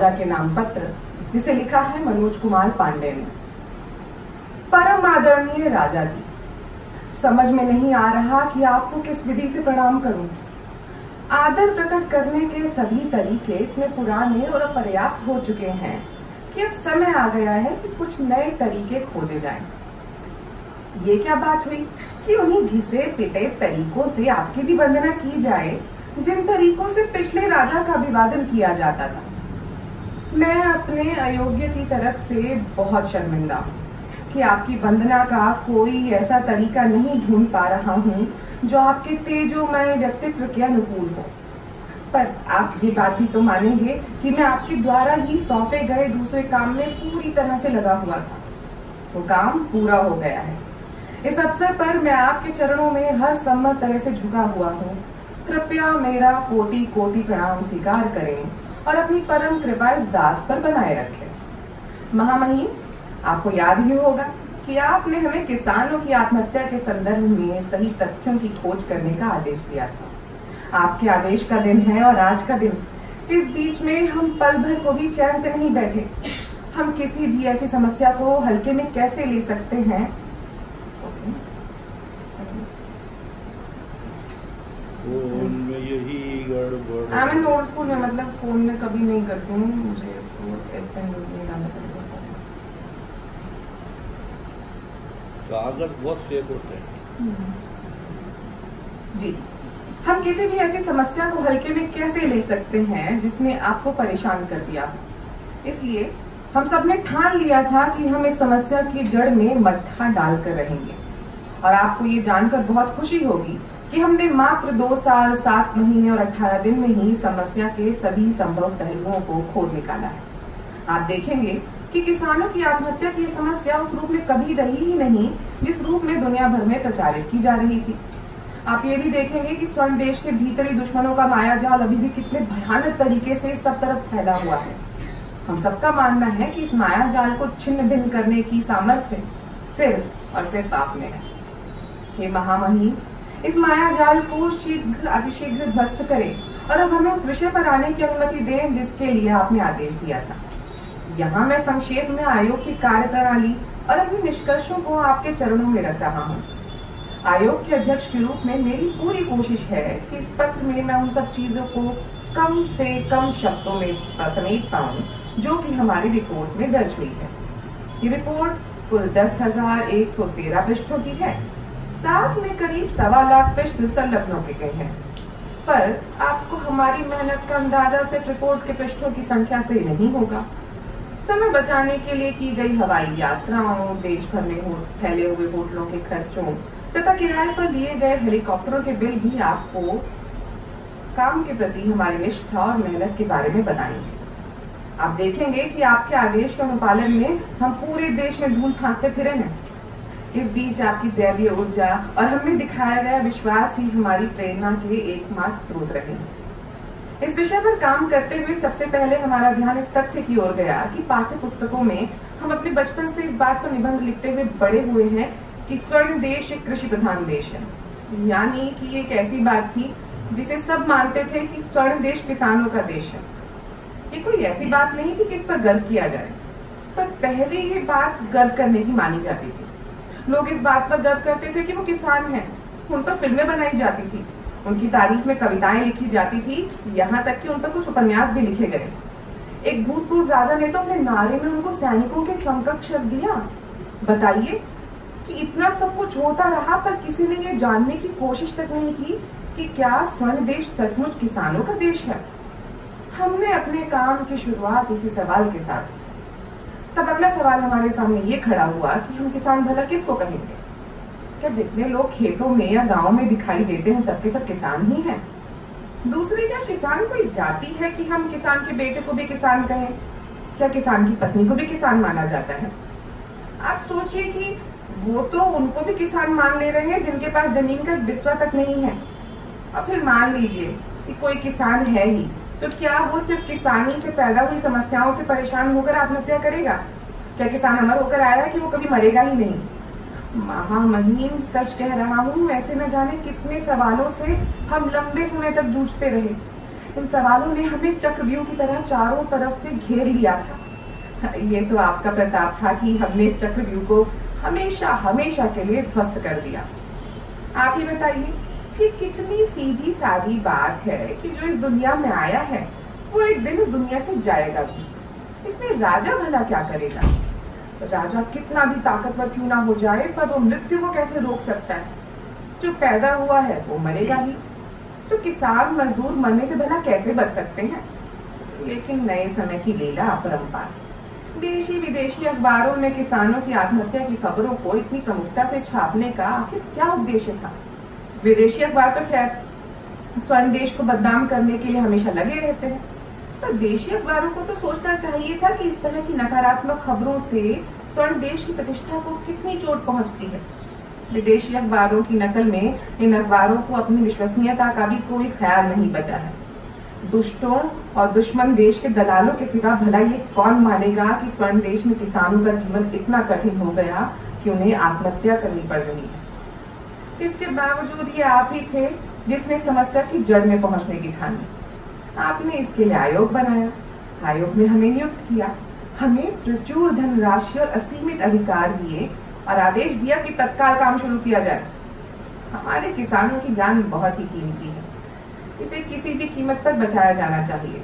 राजा के नाम पत्र, जिसे लिखा है मनोज कुमार पांडे ने। परम आदरणीय राजा जी समझ में नहीं आ रहा कि आपको किस विधि से प्रणाम करूँ। आदर प्रकट करने के सभी तरीके इतने पुराने और अपर्याप्त हो चुके हैं कि अब समय आ गया है कि कुछ नए तरीके खोजे जाएँ। ये क्या बात हुई कि उन्हीं घिसे पिटे तरीकों से आपकी भी वंदना की जाए, जिन तरीकों से पिछले राजा का अभिवादन किया जाता था? मैं अपने अयोग्य की तरफ़ से बहुत शर्मिंदा हूँ कि आपकी वंदना का कोई ऐसा तरीका नहीं ढूंढ पा रहा हूँ जो आपके तेजोमय व्यक्तित्व के अनुकूल हो। पर आप ये बात भी तो मानेंगे कि मैं आपके द्वारा ही सौंपे गए दूसरे काम में पूरी तरह से लगा हुआ था। वो काम पूरा हो गया है। इस अवसर पर मैं आपके चरणों में हर संभव तरह से झुका हुआ हूँ। कृपया मेरा कोटि कोटि प्रणाम स्वीकार करें। और अपनी परम कृपा इस दास पर बनाए रखें। महामहिम, आपको याद ही होगा कि आपने हमें किसानों की आत्महत्या के संदर्भ में सही तथ्यों की खोज करने का आदेश दिया था। आपके आदेश का दिन है और आज का दिन। इस बीच में हम पल भर को भी चैन से नहीं बैठे, हम किसी भी ऐसी समस्या को हल्के में कैसे ले सकते हैं फ़ोन में यही गड़बड़ हाँ। मैं नोट्स को मतलब फ़ोन में कभी नहीं करती हूँ मुझे इसको में डालना पड़ेगा कागज़ बहुत सेफ़ होते हैं। जी। हम किसी भी ऐसी समस्या को हल्के में कैसे ले सकते हैं जिसने आपको परेशान कर दिया? इसलिए हम सबने ठान लिया था कि हम इस समस्या की जड़ में मट्ठा डालकर रहेंगे। और आपको ये जानकर बहुत खुशी होगी कि हमने मात्र दो साल, सात महीने और अठारह दिन में ही समस्या के सभी संभव पहलुओं को खोद निकाला है। आप देखेंगे कि किसानों की आत्महत्या की समस्या उस रूप में कभी रही ही नहीं, जिस रूप में दुनिया भर में प्रचारित की जा रही थी। आप ये भी देखेंगे कि स्वर्ण देश के भीतरी दुश्मनों का माया जाल अभी भी कितने भयानक तरीके से सब तरफ़ फैला हुआ है। हम सबका मानना है कि इस माया जाल को छिन्न भिन्न करने की सामर्थ्य सिर्फ़ और सिर्फ़ आप में है। हे महामहिम इस माया जाल को शीघ्र अतिशीघ्र ध्वस्त करें और अब हमें उस विषय पर आने की अनुमति दें जिसके लिए आपने आदेश दिया था। यहाँ मैं संक्षेप में आयोग की कार्य प्रणाली और अपने निष्कर्षों को आपके चरणों में रख रहा हूँ। आयोग के अध्यक्ष के रूप में मेरी पूरी कोशिश है कि इस पत्र में मैं उन सब चीज़ों को कम से कम शब्दों में समेट पाऊँ, जो कि हमारी रिपोर्ट में दर्ज हुई है। ये रिपोर्ट कुल दस हज़ार एक सौ तेरह पृष्ठों की है। साथ में करीब सवा लाख पृष्ठ संलग्न के गए हैं। पर आपको हमारी मेहनत का अंदाज़ा सिर्फ़ रिपोर्ट के पृष्ठों की संख्या से नहीं होगा। समय बचाने के लिए की गई हवाई यात्राओं, देश भर में फैले हुए होटलों के खर्चों, तथा किराए पर लिए गए हेलीकॉप्टरों के बिल भी आपको काम के प्रति हमारी निष्ठा और मेहनत के बारे में बताएँगे। आप देखेंगे कि आपके आदेश के अनुपालन में हम पूरे देश में धूल फांकते फिरे हैं। इस बीच आपकी दैवीय ऊर्जा और हमें दिखाया गया विश्वास ही हमारी प्रेरणा के एकमात्र स्रोत रहे। इस विषय पर काम करते हुए सबसे पहले हमारा ध्यान इस तथ्य की ओर गया कि पाठ्य पुस्तकों में हम अपने बचपन से इस बात पर निबंध लिखते हुए बड़े हुए हैं कि स्वर्ण देश एक कृषि प्रधान देश है। यानी कि एक ऐसी बात थी जिसे सब मानते थे कि स्वर्ण देश किसानों का देश है। ये कोई ऐसी बात नहीं थी कि इस पर गर्व किया जाए, पर पहले ये बात गर्व करने की मानी जाती थी। लोग इस बात पर गर्व करते थे कि वो किसान हैं। उन पर फ़िल्में बनाई जाती थी। उनकी तारीफ़ में कविताएँ लिखी जाती थी। यहाँ तक कि उन पर कुछ उपन्यास भी लिखे गए। एक भूतपूर्व राजा ने तो अपने नारे में उनको सैनिकों के समकक्ष रख दिया। बताइए कि इतना सब कुछ होता रहा, पर किसी ने ये जानने की कोशिश तक नहीं की कि क्या स्वर्ण देश सचमुच किसानों का देश है? हमने अपने काम की शुरुआत इसी सवाल के साथ की। तब अगला सवाल हमारे सामने ये खड़ा हुआ कि हम किसान भला किसको कहेंगे? क्या जितने लोग खेतों में या गाँव में दिखाई देते हैं, सबके सब किसान ही हैं? दूसरी क्या, किसान कोई जाति है कि हम किसान के बेटे को भी किसान कहें? क्या किसान की पत्नी को भी किसान माना जाता है? आप सोचिए कि वो तो उनको भी किसान मान ले रहे हैं, जिनके पास ज़मीन का बिस्वा तक नहीं है। और फिर मान लीजिए कि कोई किसान है ही। तो क्या वो सिर्फ़ किसानी से पैदा हुई समस्याओं से परेशान होकर आत्महत्या करेगा? क्या किसान अमर होकर आया है कि वो कभी मरेगा ही नहीं? महामहिम सच कह रहा हूँ, ऐसे न जाने कितने सवालों से हम लंबे समय तक जूझते रहे। इन सवालों ने हमें चक्रव्यूह की तरह चारों तरफ़ से घेर लिया था। ये तो आपका प्रताप था कि हमने इस चक्रव्यूह को हमेशा हमेशा के लिए ध्वस्त कर दिया। आप ही बताइए कि कितनी सीधी साधी बात है कि जो इस दुनिया में आया है, वो एक दिन इस दुनिया से जाएगा भी। इसमें राजा भला क्या करेगा? राजा कितना भी ताकतवर क्यों ना हो जाए, पर वो मृत्यु को कैसे रोक सकता है? जो पैदा हुआ है, वो मरेगा ही। तो किसान मजदूर मरने से भला कैसे बच सकते हैं? लेकिन नए समय की लीला अपरंपार। देशी विदेशी अखबारों में किसानों की आत्महत्या की खबरों को इतनी प्रमुखता से छापने का आखिर क्या उद्देश्य था? विदेशी अखबार तो खैर स्वर्ण देश को बदनाम करने के लिए हमेशा लगे रहते हैं। पर देशी अखबारों को तो सोचना चाहिए था कि इस तरह की नकारात्मक खबरों से स्वर्ण देश की प्रतिष्ठा को कितनी चोट पहुँचती है। विदेशी अखबारों की नकल में इन अखबारों को अपनी विश्वसनीयता का भी कोई ख्याल नहीं बचा है। दुष्टों और दुश्मन देश के दलालों के सिवा भला ये कौन मानेगा कि स्वर्ण देश में किसानों का जीवन इतना कठिन हो गया कि उन्हें आत्महत्या करनी पड़ रही है? इसके बावजूद ये आप ही थे जिसने समस्या की जड़ में पहुँचने की ठानी। आपने इसके लिए आयोग बनाया। आयोग ने हमें नियुक्त किया। हमें प्रचुर धनराशि और असीमित अधिकार दिए और आदेश दिया कि तत्काल काम शुरू किया जाए। हमारे किसानों की जान बहुत ही कीमती है। इसे किसी भी कीमत पर बचाया जाना चाहिए।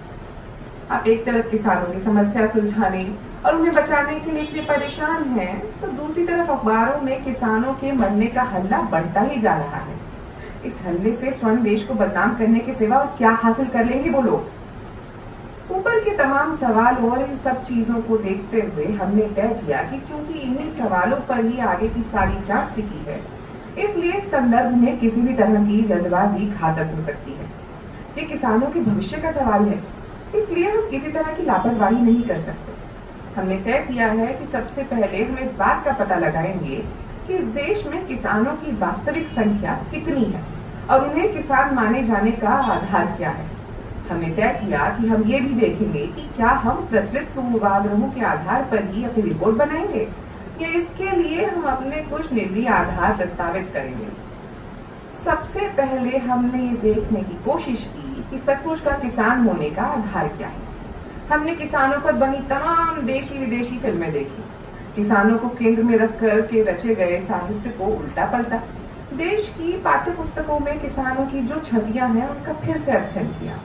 आप एक तरफ़ किसानों की समस्या सुलझाने और उन्हें बचाने के लिए इतने परेशान हैं, तो दूसरी तरफ़ अखबारों में किसानों के मरने का हल्ला बढ़ता ही जा रहा है। इस हल्ले से स्वर्ण देश को बदनाम करने के सिवा और क्या हासिल कर लेंगे वो लोग? ऊपर के तमाम सवाल और इन सब चीज़ों को देखते हुए हमने तय किया कि चूँकि इन्हीं सवालों पर ही आगे की सारी जाँच टिकी है इसलिए इस संदर्भ में किसी भी तरह की जल्दबाजी घातक हो सकती है। ये किसानों के भविष्य का सवाल है इसलिए हम किसी तरह की लापरवाही नहीं कर सकते। हमने तय किया है कि सबसे पहले हम इस बात का पता लगाएँगे कि इस देश में किसानों की वास्तविक संख्या कितनी है और उन्हें किसान माने जाने का आधार क्या है। हमने तय किया कि हम ये भी देखेंगे कि क्या हम प्रचलित पूर्वाग्रहों के आधार पर ही अपनी रिपोर्ट बनाएँगे या इसके लिए हम अपने कुछ निजी आधार प्रस्तावित करेंगे। सबसे पहले हमने ये देखने की कोशिश की कि सचमुच का किसान होने का आधार क्या है। हमने किसानों पर बनी तमाम देशी विदेशी फ़िल्में देखी। किसानों को केंद्र में रख कर के रचे गए साहित्य को उल्टा पलटा। देश की पाठ्य पुस्तकों में किसानों की जो छवियाँ हैं, उनका फिर से अध्ययन किया।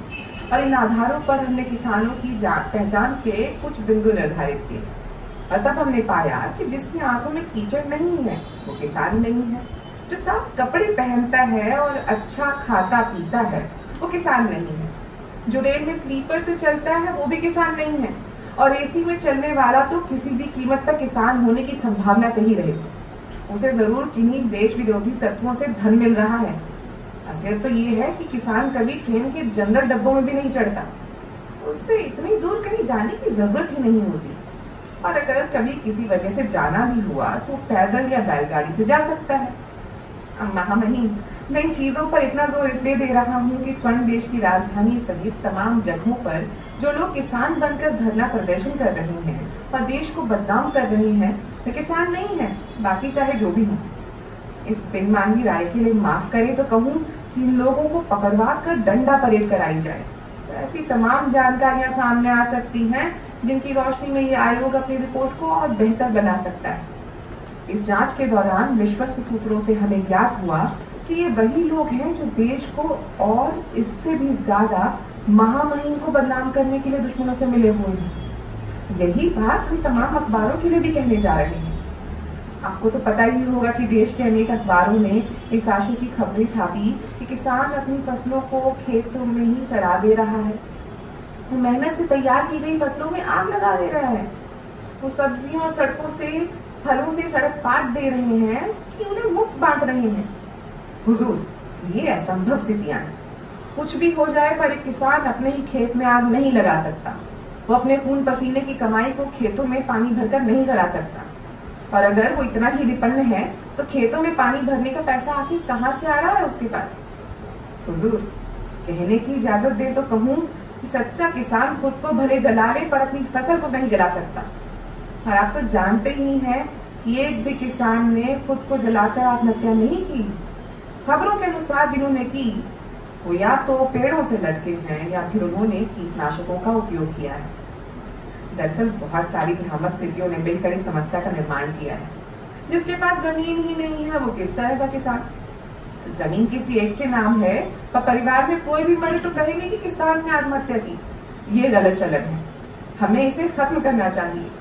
और इन आधारों पर हमने किसानों की पहचान के कुछ बिंदु निर्धारित किए। और तब हमने पाया कि जिसकी आँखों में कीचड़ नहीं है, वो किसान नहीं है। जो साफ़ कपड़े पहनता है और अच्छा खाता पीता है, वो किसान नहीं है। जो रेल में स्लीपर से चलता है, वो भी किसान नहीं है। और एसी में चलने वाला तो किसी भी कीमत पर किसान होने की संभावना से ही रहेगी। उसे ज़रूर किन्हीं देश विरोधी तत्वों से धन मिल रहा है। असलियत तो ये है कि किसान कभी ट्रेन के जनरल डब्बों में भी नहीं चढ़ता। उससे इतनी दूर कहीं जाने की ज़रूरत ही नहीं होती। और अगर कभी किसी वजह से जाना भी हुआ तो पैदल या बैलगाड़ी से जा सकता है। महामहिम मैं इन चीज़ों पर इतना ज़ोर इसलिए दे रहा हूँ कि स्वर्ण देश की राजधानी सहित तमाम जगहों पर जो लोग किसान बनकर धरना प्रदर्शन कर रहे हैं और देश को बदनाम कर रहे हैं, वे किसान नहीं है, बाकी चाहे जो भी हो। इस बिन मांगी राय के लिए माफ़ करें तो कहूँ कि लोगों को पकड़वा कर डंडा परेड कराई जाए। तो ऐसी तमाम जानकारियाँ सामने आ सकती हैं, जिनकी रोशनी में ये आयोग अपनी रिपोर्ट को और बेहतर बना सकता है। इस जाँच के दौरान विश्वस्त सूत्रों से हमें ज्ञात हुआ कि ये वही लोग हैं जो देश को और इससे भी ज़्यादा महामहिम को बदनाम करने के लिए दुश्मनों से मिले हुए हैं। यही बात हम तमाम अखबारों के लिए भी कहने जा रहे हैं। आपको तो पता ही होगा कि देश के अनेक अखबारों ने इस आशय की खबरें छापी, कि किसान अपनी फ़सलों को खेतों में ही चढ़ा दे रहा है। वो मेहनत से तैयार की गई फ़सलों में आग लगा दे रहा है। वो सब्जियों और सड़कों से, फलों से सड़क पाट दे रहे हैं कि उन्हें मुफ़्त बांट रहे हैं। हुजूर, ये असंभव स्थितियाँ हैं। कुछ भी हो जाए पर एक किसान अपने ही खेत में आग नहीं लगा सकता। वो अपने खून पसीने की कमाई को खेतों में पानी भरकर नहीं जला सकता। और अगर वो इतना ही विपन्न है तो खेतों में पानी भरने का पैसा आखिर कहाँ से आ रहा है उसके पास? हुजूर, कहने की इजाज़त दे तो कहूँ कि सच्चा किसान खुद को भले जला ले पर अपनी फ़सल को नहीं जला सकता। और आप तो जानते ही हैं कि एक भी किसान ने खुद को जलाकर आत्महत्या नहीं की। खबरों के अनुसार जिन्होंने की, वो या तो पेड़ों से लटके हैं या फिर उन्होंने कीटनाशकों का उपयोग किया है। दरअसल, बहुत सारी भ्रामक स्थितियों ने मिलकर इस समस्या का निर्माण किया है। जिसके पास ज़मीन ही नहीं है, वो किस तरह का किसान? ज़मीन किसी एक के नाम है, पर परिवार में कोई भी मरे तो कहेंगे कि किसान ने आत्महत्या की। ये गलत चलन है। हमें इसे खत्म करना चाहिए।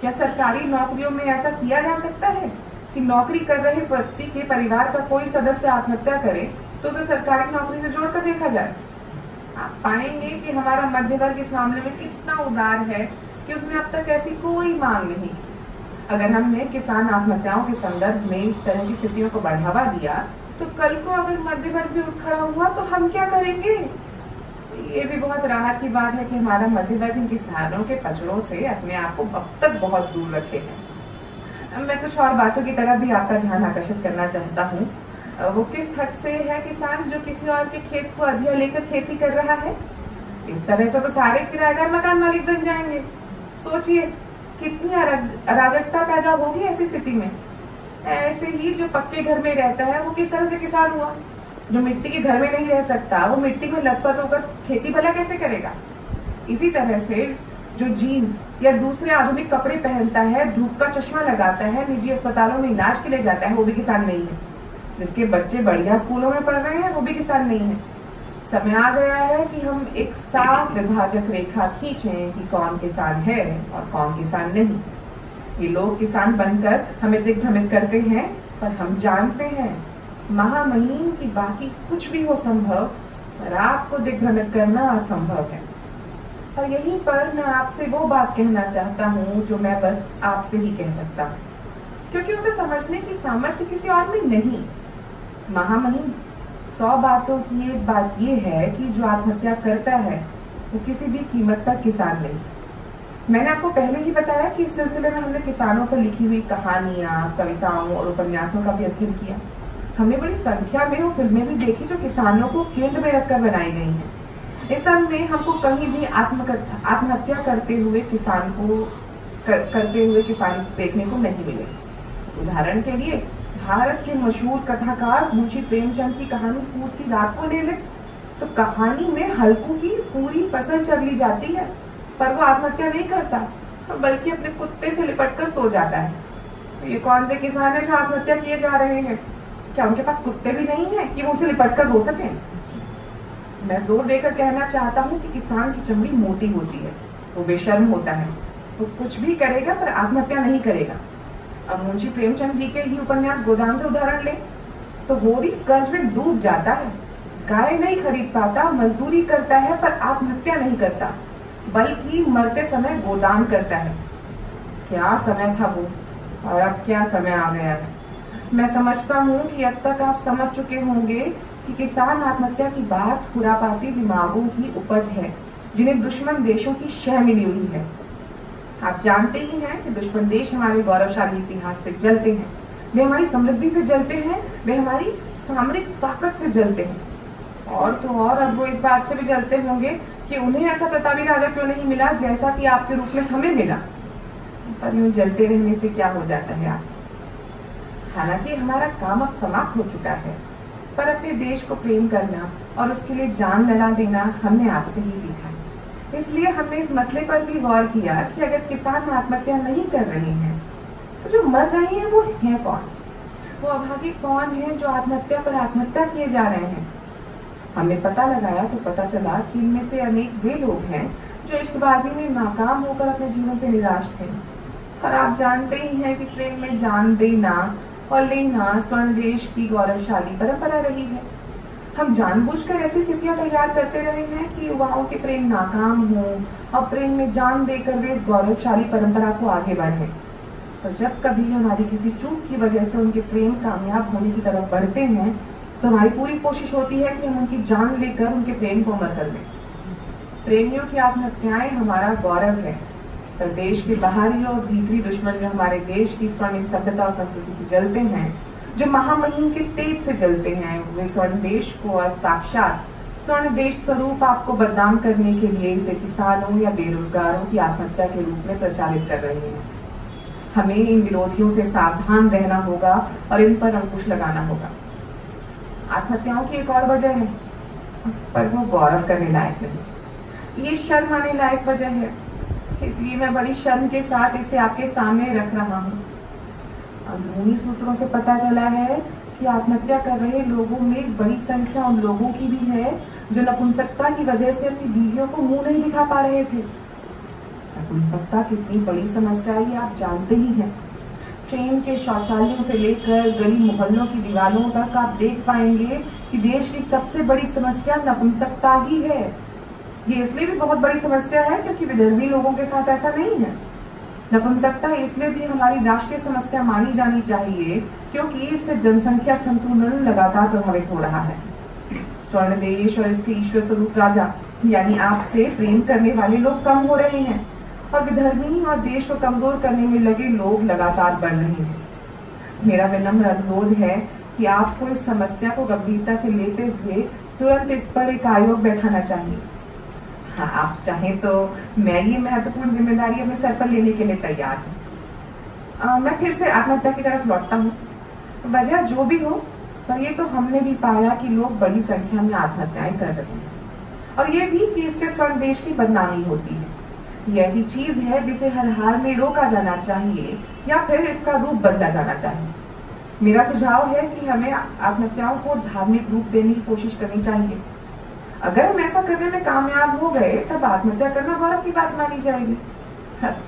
क्या सरकारी नौकरियों में ऐसा किया जा सकता है? कि नौकरी कर रहे व्यक्ति के परिवार का कोई सदस्य आत्महत्या करे तो उसे सरकारी नौकरी से जोड़कर देखा जाए। आप पाएँगे कि हमारा मध्य वर्ग इस मामले में कितना उदार है कि उसने अब तक ऐसी कोई मांग नहीं की। अगर हमने किसान आत्महत्याओं के संदर्भ में इस तरह की स्थितियों को बढ़ावा दिया तो कल को अगर मध्य वर्ग भी उठ खड़ा हुआ तो हम क्या करेंगे? ये भी बहुत राहत की बात है कि हमारा मध्य वर्ग इन किसानों के पचड़ों से अपने आप को अब तक बहुत दूर रखे हैं। मैं कुछ और बातों की तरफ़ भी आपका ध्यान आकर्षित करना चाहता हूँ। वो किस हद से है किसान जो किसी और के खेत को अधिया लेकर खेती कर रहा है? इस तरह से तो सारे किराएदार मकान मालिक बन जाएँगे। सोचिए, कितनी अराजकता पैदा होगी ऐसी स्थिति में? ऐसे ही जो पक्के घर में रहता है, वो किस तरह से किसान हुआ? जो मिट्टी के घर में नहीं रह सकता, वो मिट्टी में लथपथ होकर खेती भला कैसे करेगा? इसी तरह से जो जीन्स या दूसरे आधुनिक कपड़े पहनता है, धूप का चश्मा लगाता है, निजी अस्पतालों में इलाज के लिए जाता है, वो भी किसान नहीं है। जिसके बच्चे बढ़िया स्कूलों में पढ़ रहे हैं, वो भी किसान नहीं है। समय आ गया है कि हम एक साफ़ विभाजक रेखा खींचें कि कौन किसान है और कौन किसान नहीं। ये लोग किसान बनकर हमें दिग्भ्रमित करते हैं, पर हम जानते हैं, महामहिम की बाकी कुछ भी हो संभव, पर आपको दिग्भ्रमित करना असंभव है। और यहीं पर मैं आपसे वो बात कहना चाहता हूँ जो मैं बस आपसे ही कह सकता क्योंकि उसे समझने की सामर्थ्य किसी और में नहीं। महामहिम, सौ बातों की एक बात यह है कि जो आत्महत्या करता है, वो किसी भी कीमत पर किसान नहीं। मैंने आपको पहले ही बताया कि इस सिलसिले में हमने किसानों पर लिखी हुई कहानियाँ, कविताओं और उपन्यासों का भी अध्ययन किया। हमने बड़ी संख्या में वो फ़िल्में भी देखी जो किसानों को केंद्र में रखकर बनाई गई हैं। इस सब में हमको कहीं भी आत्महत्या करते हुए किसान को कर, करते हुए किसान देखने को नहीं मिले। उदाहरण के लिए भारत के मशहूर कथाकार मुंशी प्रेमचंद की कहानी पूस की रात को ले ले। तो कहानी में हल्कू की पूरी फ़सल चल ली जाती है पर वो आत्महत्या नहीं करता बल्कि अपने कुत्ते से लिपट कर सो जाता है। तो ये कौन से किसान है जो आत्महत्या किए जा रहे हैं? क्या उनके पास कुत्ते भी नहीं है कि वो उनसे लिपट कर रो सके? मैं ज़ोर देकर कहना चाहता हूँ कि किसान की चमड़ी मोटी होती है, वो बेशर्म होता है। वो कुछ भी करेगा, पर आत्महत्या नहीं करेगा। अब मुंशी प्रेमचंद जी के ही उपन्यास गोदाम से उदाहरण ले तो होरी कर्ज में डूब जाता है। गाय नहीं खरीद पाता, मजदूरी करता है, पर आत्महत्या नहीं करता, बल्कि मरते समय गोदान करता है। क्या समय था वो, और अब क्या समय आ गया है? मैं समझता हूँ कि अब तक आप समझ चुके होंगे कि किसान आत्महत्या की बात खुरापाती दिमागों की उपज है, जिन्हें दुश्मन देशों की शह मिली हुई है। आप जानते ही हैं कि दुश्मन देश हमारे गौरवशाली इतिहास से जलते हैं। वे हमारी समृद्धि से जलते हैं, वे हमारी सामरिक ताकत से जलते हैं। और तो और अब वो इस बात से भी जलते होंगे कि उन्हें ऐसा प्रतापी राजा क्यों नहीं मिला जैसा कि आपके रूप में हमें मिला? पर यूँ जलते रहने से क्या हो जाता है आप हालाँकि हमारा काम अब समाप्त हो चुका है। पर अपने देश को प्रेम करना और उसके लिए जान लड़ा देना हमने आपसे ही सीखा इसलिए हमने इस मसले पर भी गौर किया कि अगर किसान आत्महत्या नहीं कर रहे हैं तो जो मर रहे हैं वो है कौन? वो अभागी कौन है जो आत्महत्या पर आत्महत्या किए जा रहे हैं? हमने पता लगाया तो पता चला कि इनमें से अनेक वे लोग हैं जो इश्कबाजी में नाकाम होकर अपने जीवन से निराश थे। और आप जानते ही हैं कि प्रेम में जान देना और लेना स्वर्ण देश की गौरवशाली परंपरा रही है। हम जानबूझकर ऐसी स्थितियाँ तैयार करते रहे हैं कि युवाओं के प्रेम नाकाम हो और प्रेम में जान देकर वे इस गौरवशाली परंपरा को आगे बढ़े। तो जब कभी हमारी किसी चूक की वजह से उनके प्रेम कामयाब होने की तरफ़ बढ़ते हैं तो हमारी पूरी कोशिश होती है कि हम उनकी जान लेकर उनके प्रेम को अमर कर दें प्रेमियों की आत्महत्याएँ हमारा गौरव है। पर देश के बाहरी और भीतरी दुश्मन जो हमारे देश की स्वर्णिम सभ्यता और संस्कृति से जलते हैं, जो महामहिम के तेज से जलते हैं, वे स्वर्ण देश को और साक्षात स्वर्ण देश स्वरूप आपको बदनाम करने के लिए इसे किसानों या बेरोजगारों की आत्महत्या के रूप में प्रचारित कर रहे हैं। हमें इन विरोधियों से सावधान रहना होगा और इन पर अंकुश लगाना होगा। आत्महत्याओं की एक और वजह है, पर वो गौरव करने लायक नहीं। ये शर्म आने लायक वजह है। इसलिए मैं बड़ी शर्म के साथ इसे आपके सामने रख रहा हूँ। अंदरूनी सूत्रों से पता चला है कि आत्महत्या कर रहे लोगों में बड़ी संख्या उन लोगों की भी है, जो नपुंसकता की वजह से अपनी बीवियों को मुँह नहीं दिखा पा रहे थे। नपुंसकता कितनी बड़ी समस्या ये आप जानते ही हैं। ट्रेन के शौचालयों से लेकर गली मोहल्लों की दीवारों तक आप देख पाएँगे कि देश की सबसे बड़ी समस्या नपुंसकता ही है। ये इसलिए भी बहुत बड़ी समस्या है, क्योंकि विदर्भी लोगों के साथ ऐसा नहीं है। नपुंसकता इसलिए भी हमारी राष्ट्रीय समस्या मानी जानी चाहिए, क्योंकि इससे जनसंख्या संतुलन लगातार प्रभावित हो रहा है। स्वर्ण देश और इसके ईश्वर स्वरूप राजा, यानी आपसे प्रेम करने वाले लोग कम हो रहे हैं, और विधर्मी और देश को कमज़ोर करने में लगे लोग लगातार बढ़ रहे हैं। मेरा विनम्र अनुरोध है कि आपको इस समस्या को गंभीरता से लेते हुए तुरंत इस पर एक आयोग बैठाना चाहिए। हाँ आप चाहें तो मैं ये महत्वपूर्ण ज़िम्मेदारी अपने सर पर लेने के लिए तैयार हूँ। मैं फिर से आत्महत्या की तरफ़ लौटता हूँ। वजह जो भी हो, पर ये तो हमने भी पाया कि लोग बड़ी संख्या में आत्महत्याएँ कर रहे हैं। और ये भी कि इससे स्वर्ण देश की बदनामी होती है। ये ऐसी चीज़ है जिसे हर हाल में रोका जाना चाहिए या फिर इसका रूप बदला जाना चाहिए। मेरा सुझाव है कि हमें आत्महत्याओं को धार्मिक रूप देने की कोशिश करनी चाहिए। अगर हम ऐसा करने में कामयाब हो गए, तब आत्महत्या करना गौरव की बात मानी जाएगी।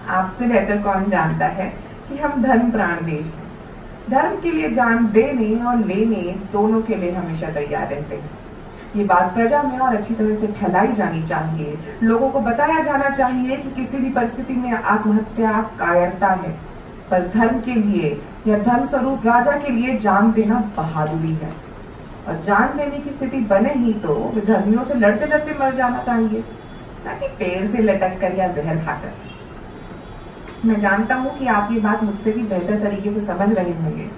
आपसे बेहतर कौन जानता है कि हम धर्म प्राण देश हैं? धर्म के लिए जान देने और लेने दोनों के लिए हमेशा तैयार रहते हैं। ये बात प्रजा में और अच्छी तरह से फैलाई जानी चाहिए। लोगों को बताया जाना चाहिए कि किसी भी परिस्थिति में आत्महत्या कायरता है। पर धर्म के लिए या धर्म स्वरूप राजा के लिए जान देना बहादुरी है। और जान देने की स्थिति बने ही तो धर्मियों से लड़ते लड़ते मर जाना चाहिए, ना कि पेड़ से लटक कर या जहर खाकर। मैं जानता हूँ कि आप ये बात मुझसे भी बेहतर तरीके से समझ रहे होंगे।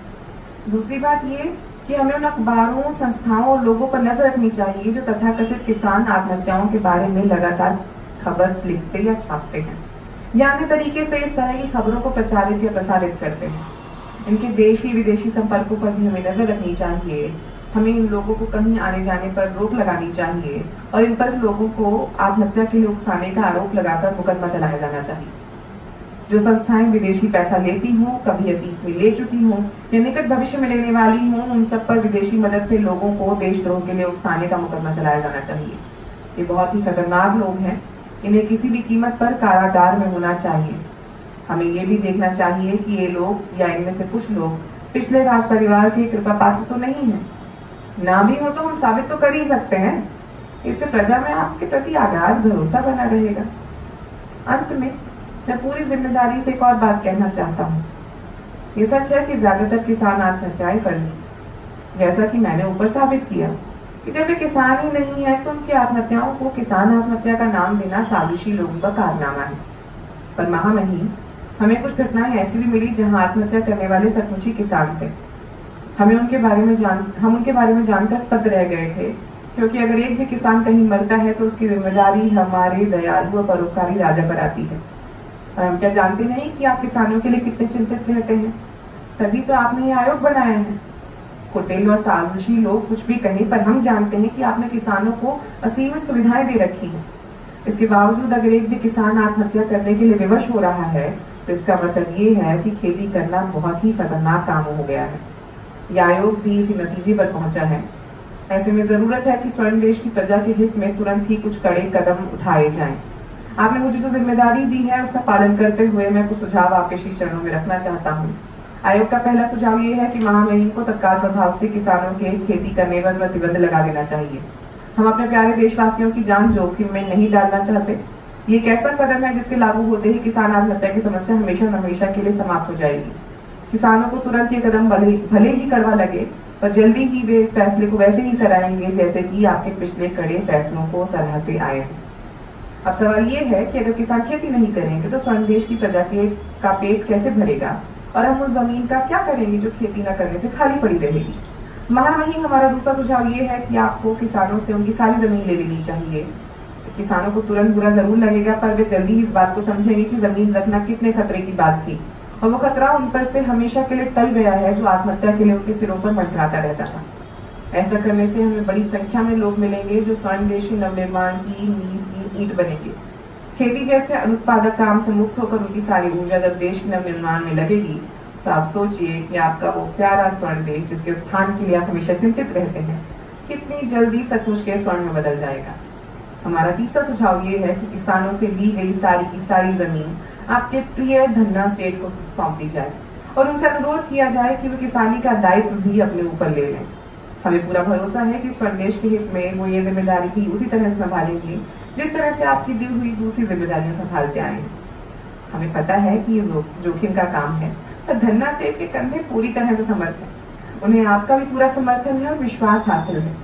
दूसरी बात ये कि हमें उन अखबारों, संस्थाओं और लोगों पर नज़र रखनी चाहिए जो तथाकथित किसान आत्महत्याओं के बारे में लगातार खबर लिखते या छापते हैं, या अन्य तरीके से इस तरह की खबरों को प्रचारित या प्रसारित करते हैं। इनके देशी विदेशी संपर्कों पर भी हमें नज़र रखनी चाहिए हमें इन लोगों को कहीं आने जाने पर रोक लगानी चाहिए और इन पर लोगों को आत्महत्या के लिए उकसाने का आरोप लगाकर मुकदमा चलाया जाना चाहिए। जो संस्थाएँ विदेशी पैसा लेती हूँ, कभी अतीत में ले चुकी हूँ, या निकट भविष्य में लेने वाली हूँ, उन सब पर विदेशी मदद से लोगों को देशद्रोह के लिए उकसाने का मुकदमा चलाया जाना चाहिए। ये बहुत ही खतरनाक लोग हैं। इन्हें किसी भी कीमत पर कारागार में होना चाहिए। हमें ये भी देखना चाहिए कि ये लोग या इनमें से कुछ लोग पिछले राज परिवार के कृपा पात्र तो नहीं है। ना भी हो तो हम साबित तो कर ही सकते हैं। इससे प्रजा में आपके प्रति आगार भरोसा बना रहेगा। अंत में, मैं पूरी ज़िम्मेदारी से एक और बात कहना चाहता हूँ। ये सच है कि ज़्यादातर किसान आत्महत्याएँ फर्जी जैसा कि मैंने ऊपर साबित किया कि जब वे किसान ही नहीं है तो उनकी आत्महत्याओं को किसान आत्महत्या का नाम देना साजिशी लोगों का कारनामा है। पर महामहिम, हमें कुछ घटनाएँ ऐसी भी मिली जहाँ आत्महत्या करने वाले सचमुची किसान थे। हमें उनके बारे में जान, हम उनके बारे में जानकर स्तब्ध रह गए थे। क्योंकि अगर एक भी किसान कहीं मरता है तो उसकी ज़िम्मेदारी हमारे दयालु और परोपकारी राजा पर आती है। और हम क्या जानते नहीं कि आप किसानों के लिए कितने चिंतित रहते हैं? तभी तो आपने ये आयोग बनाया है। कुटिल और साजिशी लोग कुछ भी कहें, पर हम जानते हैं कि आपने किसानों को असीमित सुविधाएँ दे रखी हैं। इसके बावजूद अगर एक भी किसान आत्महत्या करने के लिए विवश हो रहा है तो इसका मतलब ये है कि खेती करना बहुत ही खतरनाक काम हो गया है। यह आयोग भी इसी नतीजे पर पहुँचा है। ऐसे में ज़रूरत है कि स्वर्ण देश की प्रजा के हित में तुरंत ही कुछ कड़े कदम उठाए जाएँ। आपने मुझे जो ज़िम्मेदारी दी है, उसका पालन करते हुए मैं कुछ सुझाव आपके श्री चरणों में रखना चाहता हूँ। आयोग का पहला सुझाव ये है कि महामहिम को तत्काल प्रभाव से किसानों के खेती करने पर प्रतिबंध लगा देना चाहिए। हम अपने प्यारे देशवासियों की जान जोखिम में नहीं डालना चाहते। ये एक ऐसा कदम है जिसके लागू होते ही किसान आत्महत्या की समस्या हमेशा हमेशा के लिए समाप्त हो जाएगी। किसानों को तुरंत ये कदम भले ही कड़वा लगे, पर जल्दी ही वे इस फैसले को वैसे ही सराहेंगे जैसे कि आपके पिछले कड़े फैसलों को सराहते आए हैं। अब सवाल ये है कि अगर किसान खेती नहीं करेंगे तो स्वर्ण देश की प्रजा के का पेट कैसे भरेगा? और हम उस ज़मीन का क्या करेंगे जो खेती न करने से खाली पड़ी रहेगी? महामहिम हमारा दूसरा सुझाव ये है कि आपको किसानों से उनकी सारी ज़मीन ले लेनी चाहिए। किसानों को तुरंत बुरा ज़रूर लगेगा, पर वे जल्दी ही इस बात को समझेंगे कि ज़मीन रखना कितने खतरे की बात थी। और वो खतरा उन पर से हमेशा के लिए टल गया है जो आत्महत्या के लिए उनके सिरों पर मंडराता रहता था। ऐसा करने से हमें बड़ी संख्या में लोग मिलेंगे जो स्वर्ण देश नवनिर्माण की, नींव की, ईंट बनेंगे। खेती जैसे अनुत्पादक काम से मुक्त होकर उनकी सारी ऊर्जा जब देश के नवनिर्माण में लगेगी तो आप सोचिए कि आपका वो प्यारा स्वर्ण देश जिसके उत्थान के लिए आप हमेशा चिंतित रहते हैं, कितनी जल्दी सचमुच के स्वर्ण में बदल जाएगा। हमारा तीसरा सुझाव ये है कि किसानों से ली गई सारी की सारी ज़मीन आपके प्रिय धन्ना सेठ को सौंप दी जाए और उनसे अनुरोध किया जाए कि वे किसानी का दायित्व भी अपने ऊपर ले लें। हमें पूरा भरोसा है कि स्वदेश के हित में वो ये ज़िम्मेदारी भी उसी तरह से संभालेंगे, जिस तरह से आपकी दी हुई दूसरी जिम्मेदारियाँ संभालते आए हमें पता है कि ये जोखिम का काम है, पर धन्ना सेठ के कंधे पूरी तरह से समर्थ है। उन्हें आपका भी पूरा समर्थन है और विश्वास हासिल है।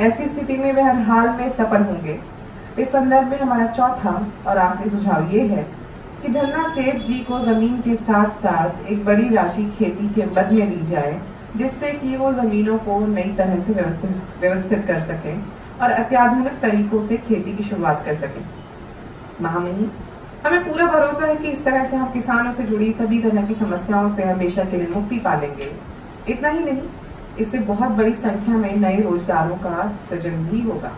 ऐसी स्थिति में वे हर हाल में सफल होंगे। इस संदर्भ में हमारा चौथा और आखिरी सुझाव ये है कि धन्ना सेठ जी को ज़मीन के साथ साथ एक बड़ी राशि खेती के मद में दी जाए, जिससे कि वो जमीनों को नई तरह से व्यवस्थित कर सके और अत्याधुनिक तरीकों से खेती की शुरुआत कर सके। महामनी, हमें पूरा भरोसा है कि इस तरह से हम किसानों से जुड़ी सभी तरह की समस्याओं से हमेशा के लिए मुक्ति पालेंगे। इतना ही नहीं, इससे बहुत बड़ी संख्या में नए रोजगारों का सृजन भी होगा।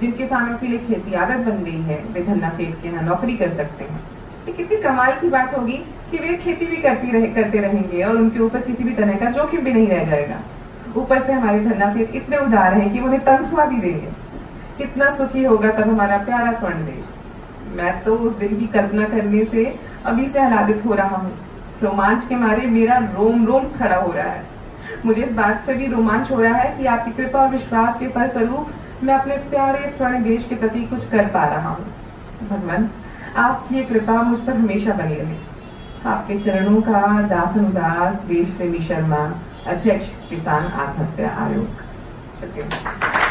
जिन किसानों के लिए खेती आदत बन गई है, वे धन्ना सेठ के यहाँ नौकरी कर सकते हैं। ये कितनी कमाल की बात होगी कि वे खेती भी करती रहे, करते रहेंगे और उनके ऊपर किसी भी तरह का जोखिम भी नहीं रह जाएगा। ऊपर से हमारे धन्ना सेठ इतने उदार हैं कि उन्हें तनख्वाह भी देंगे। कितना सुखी होगा तब हमारा प्यारा स्वर्ण देश। मैं तो उस दिन की कल्पना करने से अभी से आह्लादित हो रहा हूँ। रोमांच के मारे मेरा रोम रोम खड़ा हो रहा है। मुझे इस बात से भी रोमांच हो रहा है कि आपकी कृपा और विश्वास के फलस्वरूप मैं अपने प्यारे स्वर्ण देश के प्रति कुछ कर पा रहा हूँ। भगवान आपकी कृपा मुझ पर हमेशा बनी रहे। आपके चरणों का दास अनुदास देश प्रेमी शर्मा, अध्यक्ष किसान आत्महत्या आयोग।